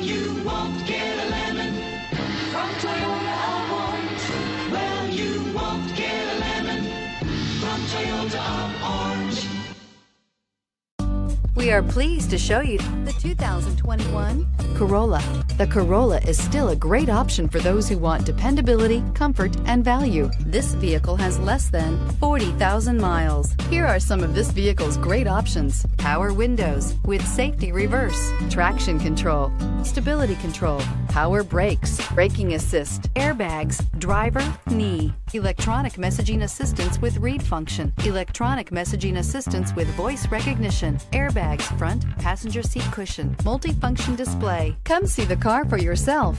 You won't get a lemon from Toyota of Well, you won't get a lemon from Toyota Orange. We are pleased to show you the 2021 Corolla. The Corolla is still a great option for those who want dependability, comfort, and value. This vehicle has less than 40,000 miles. Here are some of this vehicle's great options. Power windows with safety reverse, traction control, stability control, power brakes, braking assist, airbags, driver, knee, electronic messaging assistance with read function, electronic messaging assistance with voice recognition, airbags, front, passenger seat cushion, multifunction display. Come see the car for yourself.